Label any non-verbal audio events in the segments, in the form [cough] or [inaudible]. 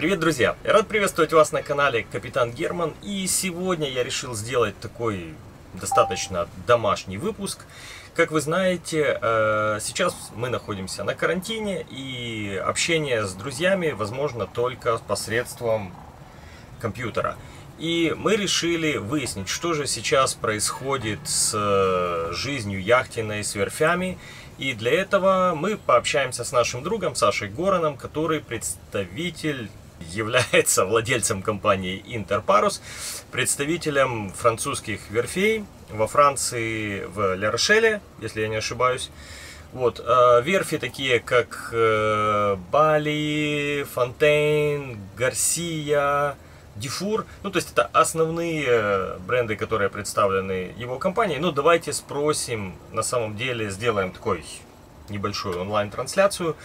Привет, друзья! Я рад приветствовать вас на канале Капитан Герман. И сегодня я решил сделать такой достаточно домашний выпуск. Как вы знаете, э, сейчас мы находимся на карантине, и общение с друзьями возможно только посредством компьютера. И мы решили выяснить, что же сейчас происходит с э, жизнью яхтиной, с верфями. И для этого мы пообщаемся с нашим другом Сашей Гороном, который представитель является владельцем компании Интерпарус, представителем французских верфей во Франции, в Ля-Рошеле, если я не ошибаюсь. Вот, э, верфи такие, как э, Бали, Фонтейн, Гарсия, Дифур. Ну, то есть это основные бренды, которые представлены его компанией. Ну, давайте спросим, на самом деле, сделаем такой небольшую онлайн-трансляцию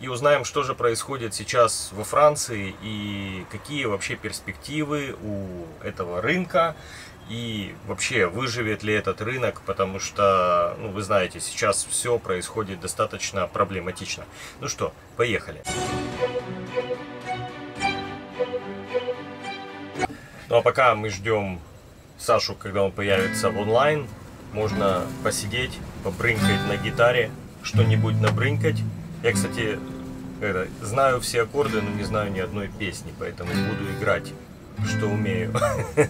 и узнаем, что же происходит сейчас во Франции и какие вообще перспективы у этого рынка и вообще выживет ли этот рынок, потому что, ну, вы знаете, сейчас все происходит достаточно проблематично. Ну что, поехали. Ну а пока мы ждем Сашу, когда он появится в онлайн, можно посидеть, побрынкать на гитаре, что-нибудь набрынкать. Я, кстати, это, знаю все аккорды, но не знаю ни одной песни, поэтому буду играть, что умею. [laughs]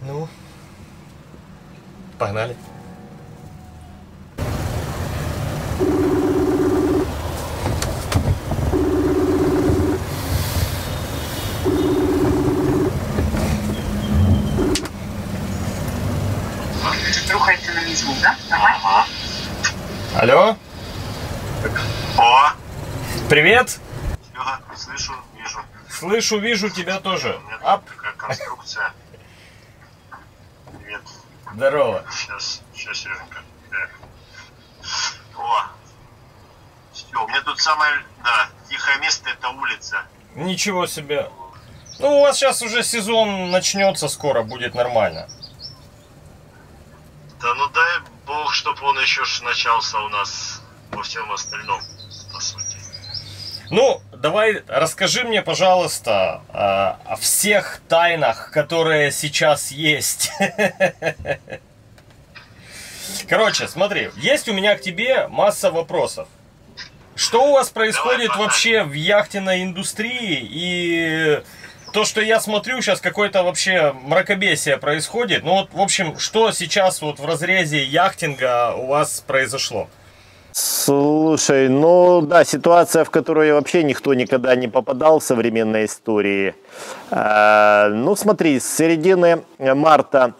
Ну, погнали. Рухайте на звук, да? Давай. Алло, О, привет! Серега, слышу, вижу. Слышу, вижу тебя тоже. У меня Ап, такая конструкция. Привет. здорово. Сейчас, сейчас, Сереженька. Так. О, все, у меня тут самое, да, тихое место это улица. Ничего себе. Ну, у вас сейчас уже сезон начнется скоро, будет нормально. Да ну дай бог, чтобы он еще ж начался у нас во всем остальном. Ну, давай расскажи мне, пожалуйста, а, о всех тайнах, которые сейчас есть. [laughs] Короче, смотри, есть у меня к тебе масса вопросов. Что у вас происходит Давай, вообще в яхтенной индустрии и то, что я смотрю, сейчас какое-то вообще мракобесие происходит. Ну вот, в общем, что сейчас вот в разрезе яхтинга у вас произошло? Слушай, ну да, ситуация, в которую вообще никто никогда не попадал в современной истории. Э, ну смотри, с середины марта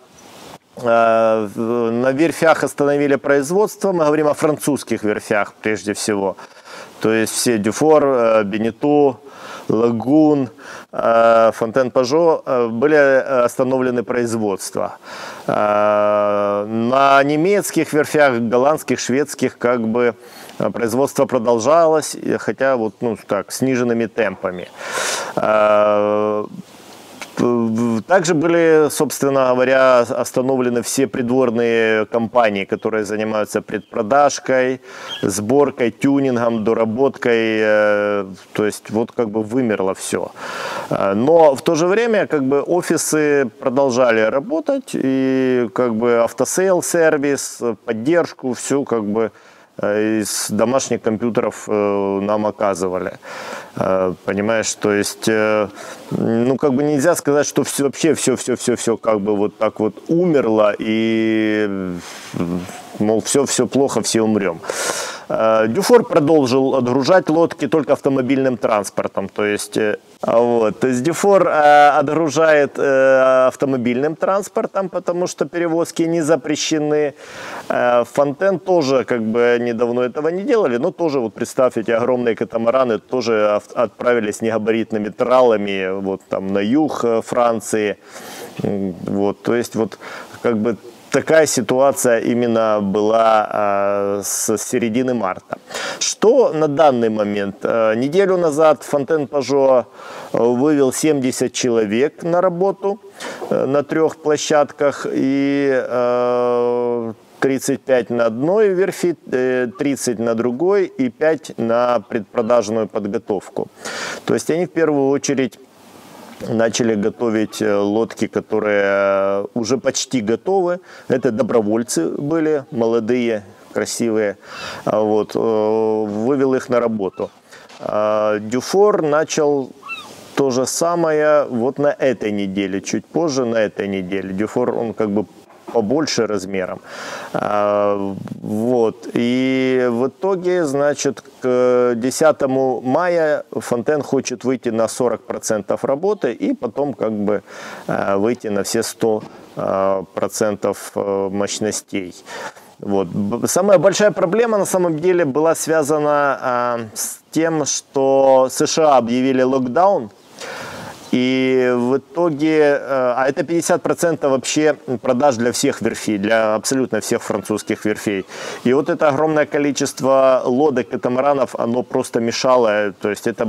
э, на верфях остановили производство. Мы говорим о французских верфях прежде всего. То есть все Дюфор, э, Бенету, Лагун, э, Фонтен Пажо э, были остановлены производства. Э, На немецких верфях, голландских, шведских как бы э, производство продолжалось, хотя вот ну так сниженными темпами. Э, также были, собственно говоря, остановлены все придворные компании, которые занимаются предпродажкой, сборкой, тюнингом, доработкой. э, То есть вот как бы вымерло все. Э, Но в то же время как бы офисы продолжали работать и как бы автосейл сервис, поддержку, всю как бы из домашних компьютеров э, нам оказывали. Э, Понимаешь, то есть, э, ну, как бы нельзя сказать, что все, вообще все, все, все, все как бы вот так вот умерло и, мол, все, все плохо, все умрем. Э, Дюфор продолжил отгружать лодки только автомобильным транспортом, то есть, э, вот, то есть Дюфор э, отгружает автомобильным транспортом, потому что перевозки не запрещены. Фонтен тоже как бы недавно этого не делали, но тоже вот представь эти огромные катамараны тоже ав- отправились негабаритными тралами вот там на юг Франции. Вот, то есть вот как бы такая ситуация именно была э, с середины марта. Что на данный момент? Э, неделю назад Фонтен Пажо вывел 70 человек на работу на трех площадках и 35 на одной верфи, 30 на другой и 5 на предпродажную подготовку. То есть они в первую очередь начали готовить э, лодки, которые э, уже почти готовы. Это добровольцы были, молодые, красивые. А вот, э, вывел их на работу. А Дюфор начал то же самое вот на этой неделе, чуть позже на этой неделе. Дюфор, он как бы побольше размером. А, вот. И в итоге, значит, к 10 мая Фонтен хочет выйти на 40% работы и потом как бы а, выйти на все 100% а, мощностей. Вот. Самая большая проблема на самом деле была связана с тем, что США объявили локдаун и в итоге, э, а это 50% вообще продаж для всех верфей, для абсолютно всех французских верфей. И вот это огромное количество лодок катамаранов, оно просто мешало, то есть это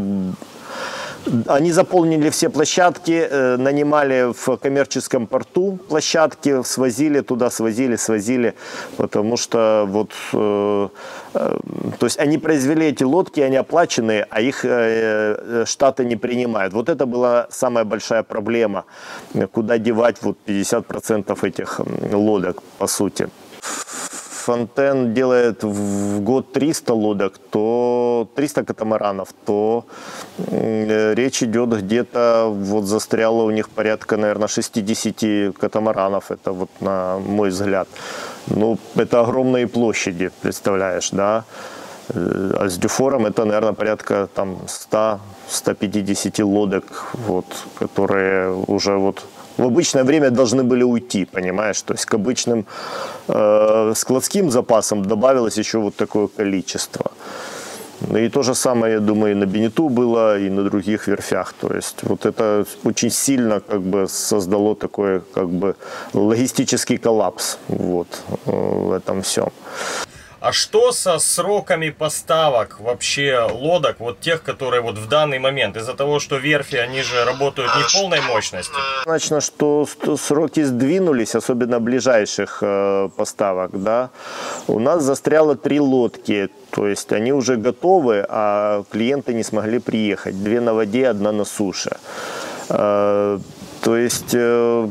они заполнили все площадки, э, нанимали в коммерческом порту площадки, свозили туда, свозили, свозили, потому что вот, э, э, то есть они произвели эти лодки, они оплаченные, а их штаты не принимают. Вот это была самая большая проблема, куда девать вот 50% этих лодок, по сути. Фонтен делает в год 300 лодок, то 300 катамаранов, то речь идет где-то, вот застряло у них порядка, наверное, 60 катамаранов, это вот на мой взгляд. Ну, это огромные площади, представляешь, да? Э, а с Дюфором это, наверное, порядка там 100-150 лодок, вот, которые уже вот в обычное время должны были уйти, понимаешь? То есть к обычным э, складским запасам добавилось еще вот такое количество. Ну и то же самое, я думаю, и на Бенету было, и на других верфях. То есть вот это очень сильно как бы создало такой как бы логистический коллапс вот, э, в этом всем. А что со сроками поставок вообще лодок, вот тех, которые вот в данный момент, из-за того, что верфи, они же работают не в полной мощности? Значно, что сроки сдвинулись, особенно ближайших э, поставок, да. У нас застряло три лодки, то есть они уже готовы, а клиенты не смогли приехать. Две на воде, одна на суше. Э, то есть э,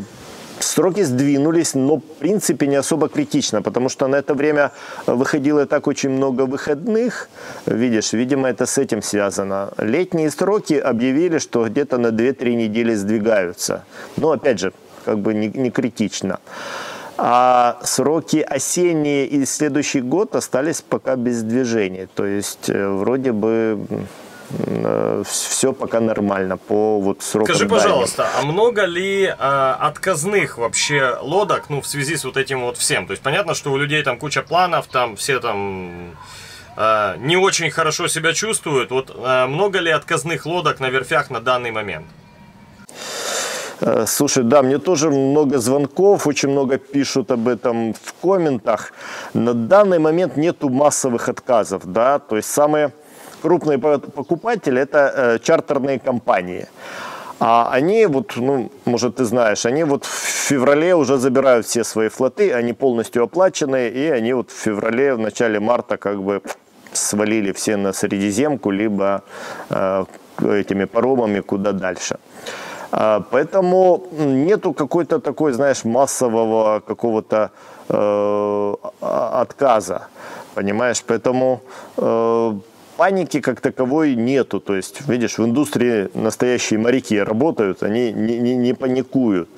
Сроки сдвинулись, но в принципе не особо критично, потому что на это время выходило так очень много выходных. Видишь, видимо, это с этим связано. Летние сроки объявили, что где-то на 2-3 недели сдвигаются. Но опять же, как бы не, не критично. А сроки осенние и следующий год остались пока без движения. То есть э, вроде бы все пока нормально по вот срокам. Скажи, пожалуйста, а много ли э, отказных вообще лодок, ну, в связи с вот этим вот всем? То есть понятно, что у людей там куча планов, там все там э, не очень хорошо себя чувствуют. Вот э, много ли отказных лодок на верфях на данный момент? Э, слушай, да, мне тоже много звонков, очень много пишут об этом в комментах. На данный момент нету массовых отказов, да, то есть самые крупные покупатели – это э, чартерные компании. А они вот, ну, может, ты знаешь, они вот в феврале уже забирают все свои флоты, они полностью оплачены, и они вот в феврале, в начале марта как бы свалили все на Средиземку, либо э, этими паромами куда дальше. А, поэтому нету какой-то такой, знаешь, массового какого-то э, отказа, понимаешь? Поэтому э, паники как таковой нету. То есть, видишь, в индустрии настоящие моряки работают, они не, не, не паникуют.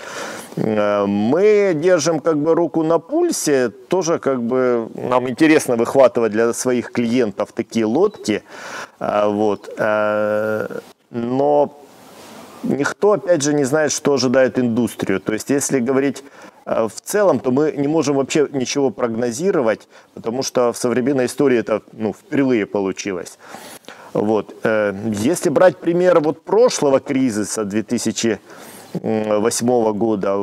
Э, мы держим как бы руку на пульсе, тоже как бы нам интересно выхватывать для своих клиентов такие лодки. Э, вот. Э, но никто, опять же, не знает, что ожидает индустрию. То есть, если говорить в целом, то мы не можем вообще ничего прогнозировать, потому что в современной истории это ну, впервые получилось. Вот. Э, если брать пример вот прошлого кризиса 2008 года,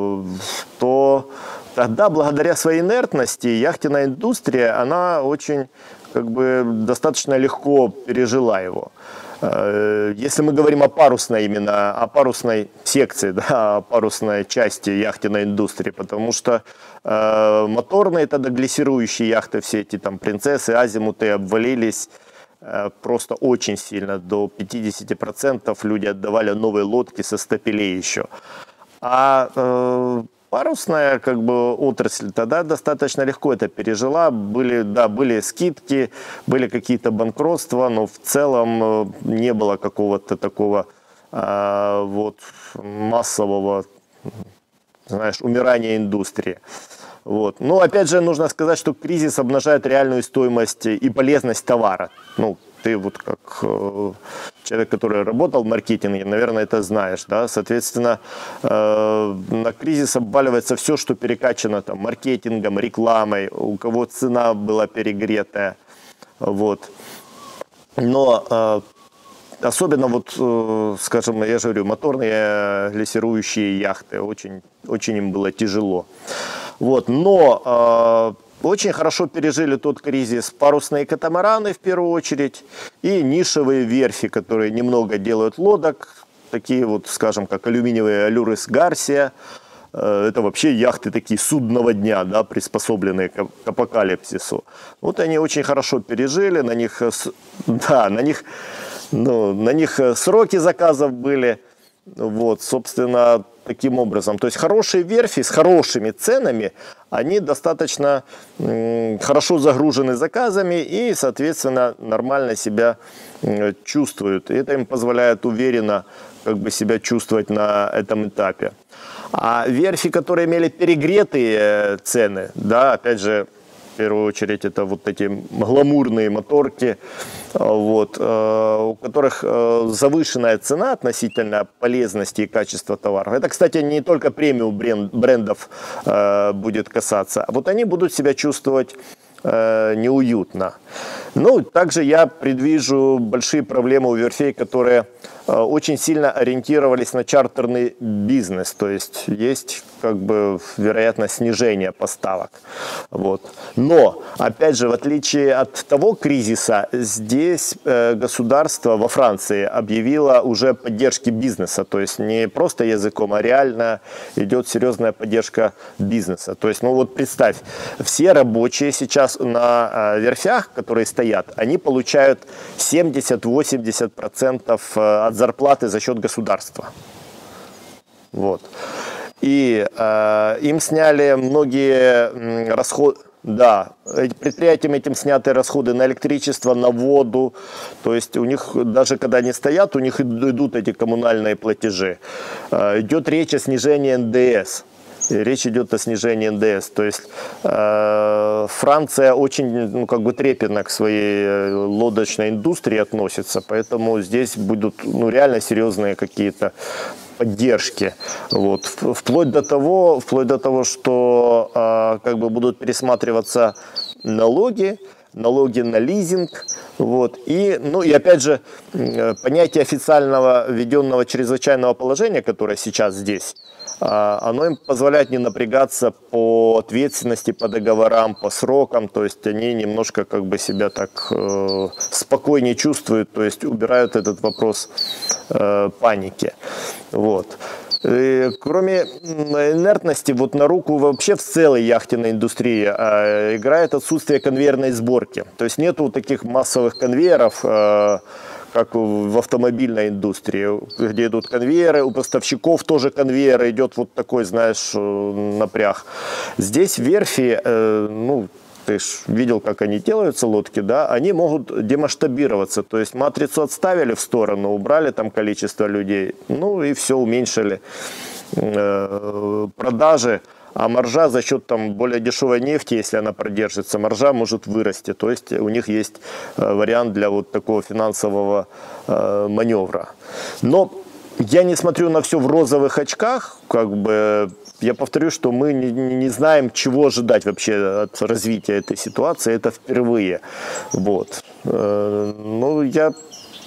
то тогда благодаря своей инертности яхтенная индустрия, она очень как бы достаточно легко пережила его. Э, если мы говорим о парусной именно, о парусной секции, [laughs] да, о парусной части яхтенной индустрии, потому что э, моторные тогда глиссирующие яхты, все эти там принцессы, азимуты обвалились э, просто очень сильно, до 50% люди отдавали новые лодки со стапелей еще. А э, парусная как бы отрасль тогда достаточно легко это пережила. Были, да, были скидки, были какие-то банкротства, но в целом э, не было какого-то такого э, вот массового, знаешь, умирания индустрии. Вот. Но опять же нужно сказать, что кризис обнажает реальную стоимость и полезность товара. Ну, ты вот как э, человек, который работал в маркетинге, наверное, это знаешь, да, соответственно, э, на кризис обваливается все, что перекачано там маркетингом, рекламой, у кого цена была перегретая, вот. Но э, особенно вот, э, скажем, я же говорю, моторные глиссирующие яхты, очень, очень им было тяжело. Вот, но э, очень хорошо пережили тот кризис парусные катамараны в первую очередь и нишевые верфи, которые немного делают лодок, такие вот, скажем, как алюминиевые алюрыс Гарсия. Э, это вообще яхты такие судного дня, да, приспособленные к, к апокалипсису. Вот они очень хорошо пережили, на них, э, [laughs] да, на них, ну, на них э, сроки заказов были. Вот, собственно, таким образом. То есть хорошие верфи с хорошими ценами, они достаточно хорошо загружены заказами и, соответственно, нормально себя чувствуют. И это им позволяет уверенно как бы себя чувствовать на этом этапе. А верфи, которые имели перегретые э, цены, да, опять же, первую очередь это вот эти гламурные моторки, вот, э, у которых э, завышенная цена относительно полезности и качества товаров. Это, кстати, не только премиум брендов будет касаться, а вот они будут себя чувствовать неуютно. Ну, также я предвижу большие проблемы у верфей, которые очень сильно ориентировались на чартерный бизнес, то есть есть как бы вероятность снижения поставок. Вот. Но, опять же, в отличие от того кризиса, здесь э, государство во Франции объявило уже поддержки бизнеса, то есть не просто языком, а реально идет серьезная поддержка бизнеса. То есть, ну вот представь, все рабочие сейчас на э, верфях, которые стоят, они получают 70-80% э, от зарплаты за счет государства. Вот. И э, им сняли многие расходы, да, предприятиям этим сняты расходы на электричество, на воду. То есть у них, даже когда они стоят, у них идут эти коммунальные платежи. Э, идет речь о снижении НДС. Речь идет о снижении НДС. То есть э, Франция очень ну, как бы трепетно к своей э, лодочной индустрии относится, поэтому здесь будут ну, реально серьезные какие-то поддержки. Вот. Вплоть до того, вплоть до того что э, как бы будут пересматриваться налоги, налоги на лизинг. Вот. И, ну, и опять же, понятие официального введенного чрезвычайного положения, которое сейчас здесь, а, оно им позволяет не напрягаться по ответственности, по договорам, по срокам, то есть они немножко как бы себя так э, спокойнее чувствуют, то есть убирают этот вопрос э, паники. Вот. И кроме инертности, вот на руку вообще в целой яхтенной индустрии э, играет отсутствие конвейерной сборки. То есть нету таких массовых конвейеров, э, как в автомобильной индустрии, где идут конвейеры, у поставщиков тоже конвейеры, идет вот такой, знаешь, э, напряг. Здесь верфи, э, ну, ты ж видел, как они делаются, лодки, да, они могут демасштабироваться, то есть матрицу отставили в сторону, убрали там количество людей, ну и все, уменьшили э, продажи, а маржа за счет там более дешевой нефти, если она продержится, маржа может вырасти. То есть у них есть э, вариант для вот такого финансового э, маневра. Но я не смотрю на все в розовых очках, как бы я повторю, что мы не, не знаем, чего ожидать вообще от развития этой ситуации. Это впервые. Вот. Ну, я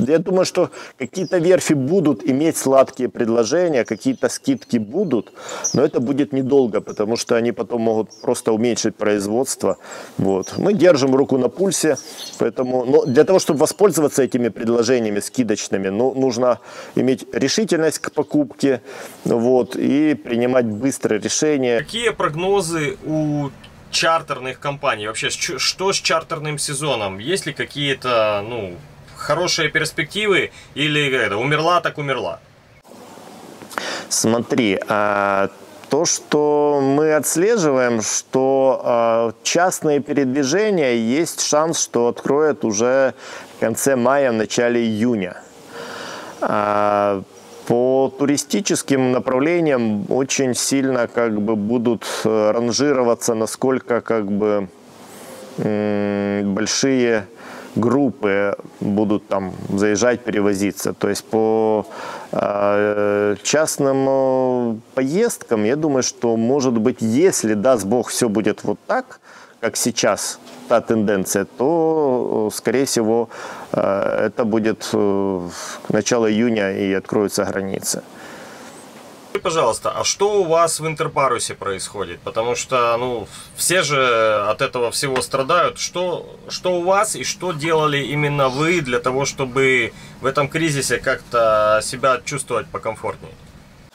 я думаю, что какие-то верфи будут иметь сладкие предложения, какие-то скидки будут, но это будет недолго, потому что они потом могут просто уменьшить производство. Вот. Мы держим руку на пульсе, поэтому но для того, чтобы воспользоваться этими предложениями скидочными, ну, нужно иметь решительность к покупке вот, и принимать быстрое решение. Какие прогнозы у чартерных компаний? Вообще, что с чартерным сезоном? Есть ли какие-то, ну, хорошие перспективы или это, умерла так умерла? Смотри, а, то, что мы отслеживаем, что а, частные передвижения есть шанс, что откроют уже в конце мая, в начале июня. А, по туристическим направлениям очень сильно как бы будут э, ранжироваться, насколько как бы большие группы будут там заезжать, перевозиться. То есть по э, частным э, поездкам, я думаю, что может быть, если, даст Бог, все будет вот так, как сейчас, та тенденция, то, э, скорее всего, э, это будет э, начало июня и откроются границы. Пожалуйста, а что у вас в Интерпарусе происходит? Потому что, ну, все же от этого всего страдают. Что, что у вас и что делали именно вы для того, чтобы в этом кризисе как-то себя чувствовать покомфортнее?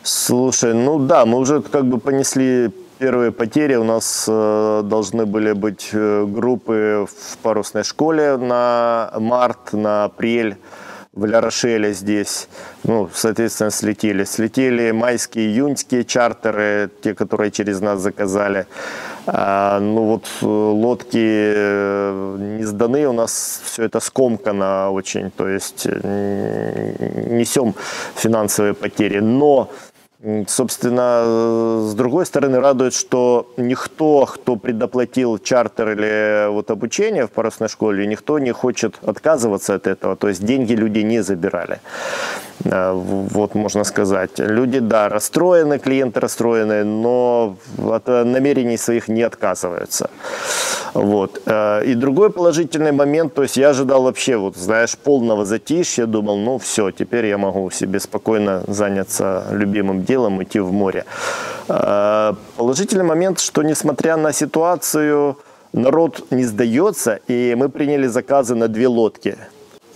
Слушай, ну да, мы уже как бы понесли первые потери. У нас э, должны были быть э, группы в парусной школе на март, на апрель в Ля-Рошеле здесь, ну, соответственно, слетели. Слетели майские, июньские чартеры, те, которые через нас заказали. А, ну вот э, лодки не сданы, у нас все это скомкано очень, то есть несем финансовые потери. Но Собственно, с другой стороны, радует, что никто, кто предоплатил чартер или вот обучение в парусной школе, никто не хочет отказываться от этого. То есть деньги люди не забирали. Э, вот можно сказать. Люди, да, расстроены, клиенты расстроены, но от намерений своих не отказываются. Вот. Э, и другой положительный момент, то есть я ожидал вообще, вот, знаешь, полного затишья, думал, ну все, теперь я могу себе спокойно заняться любимым делом, идти в море. Э, положительный момент, что несмотря на ситуацию, народ не сдается, и мы приняли заказы на две лодки.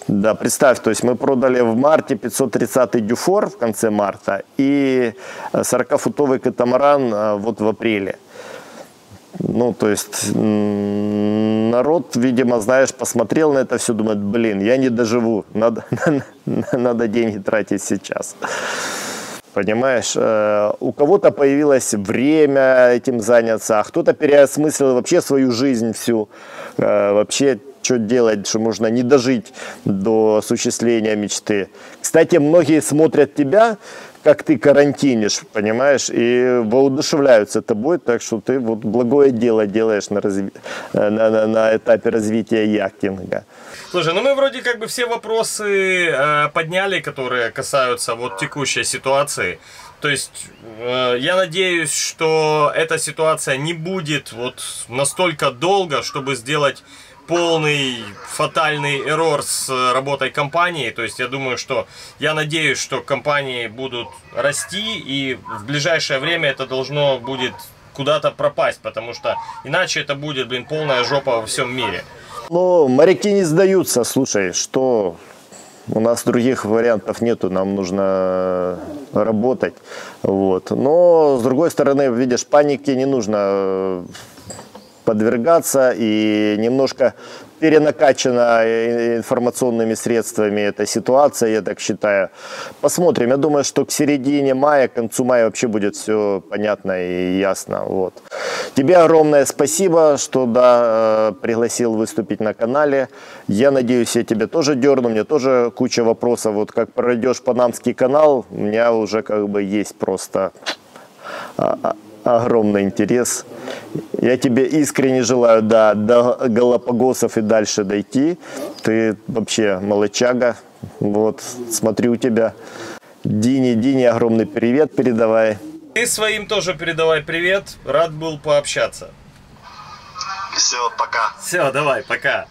Да, представь, то есть мы продали в марте 530 дюфор в конце марта и 40-футовый катамаран вот в апреле. Ну, то есть народ, видимо, знаешь, посмотрел на это все, думает, блин, я не доживу, надо, [laughs] надо деньги тратить сейчас. Понимаешь, э, у кого-то появилось время этим заняться, а кто-то переосмыслил вообще свою жизнь всю, э, вообще что делать, что можно не дожить до осуществления мечты. Кстати, многие смотрят тебя, как ты карантинишь, понимаешь, и воодушевляются тобой, так что ты вот благое дело делаешь на, разви... на, на, на этапе развития яхтинга. Слушай, ну мы вроде как бы все вопросы э, подняли, которые касаются вот текущей ситуации. То есть э, я надеюсь, что эта ситуация не будет вот настолько долго, чтобы сделать полный фатальный эррор с э, работой компании. То есть я думаю, что я надеюсь, что компании будут расти и в ближайшее время это должно будет куда-то пропасть, потому что иначе это будет, блин, полная жопа во всем мире. Ну, моряки не сдаются, слушай, что у нас других вариантов нету, нам нужно работать. Вот. Но, с другой стороны, видишь, паники не нужно подвергаться и немножко перенакачена информационными средствами эта ситуация, я так считаю. Посмотрим. Я думаю, что к середине мая, к концу мая вообще будет все понятно и ясно. Вот. Тебе огромное спасибо, что да, э, пригласил выступить на канале. Я надеюсь, я тебя тоже дерну. Мне тоже куча вопросов. Вот как пройдешь панамский канал, у меня уже как бы есть просто а, а, огромный интерес. Я тебе искренне желаю да, до Галапагосов и дальше дойти. Ты вообще молочага. Вот, смотрю тебя. Дине, Дине огромный привет передавай. Ты своим тоже передавай привет. Рад был пообщаться. Все, пока. Все, давай, пока.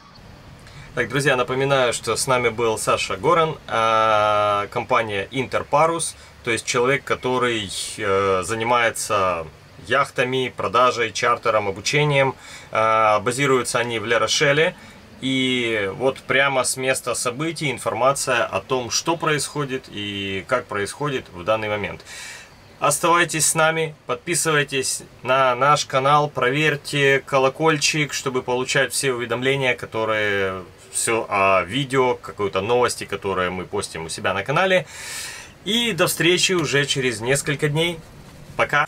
Так, друзья, напоминаю, что с нами был Саша Горан, э, компания Интерпарус, то есть человек, который э, занимается яхтами, продажей, чартером, обучением. Э, базируются они в Лерошеле. И вот прямо с места событий информация о том, что происходит и как происходит в данный момент. Оставайтесь с нами, подписывайтесь на наш канал, проверьте колокольчик, чтобы получать все уведомления, которые все о видео, какой-то новости, которые мы постим у себя на канале. И до встречи уже через несколько дней. Пока!